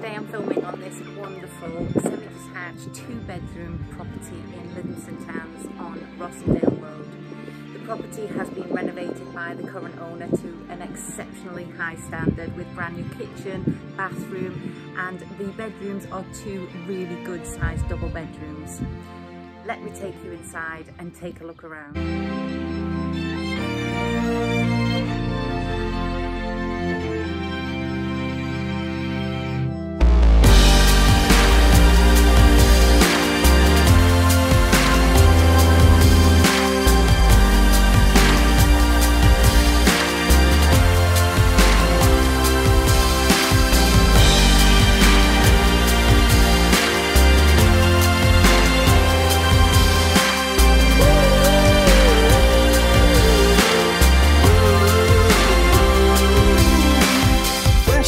Today I'm filming on this wonderful semi-detached two-bedroom property in Lytham St Anne's on Rossendale Road. The property has been renovated by the current owner to an exceptionally high standard with brand new kitchen, bathroom and the bedrooms are two really good sized double bedrooms. Let me take you inside and take a look around.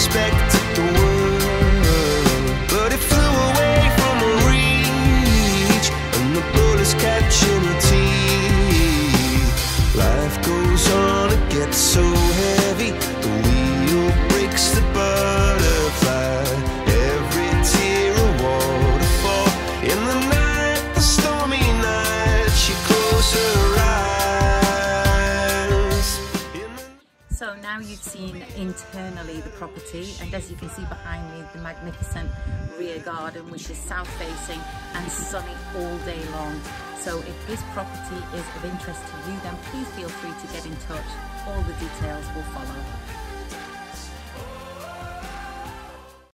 Expected So now you've seen internally the property and as you can see behind me the magnificent rear garden which is south facing and sunny all day long. So if this property is of interest to you then please feel free to get in touch. All the details will follow.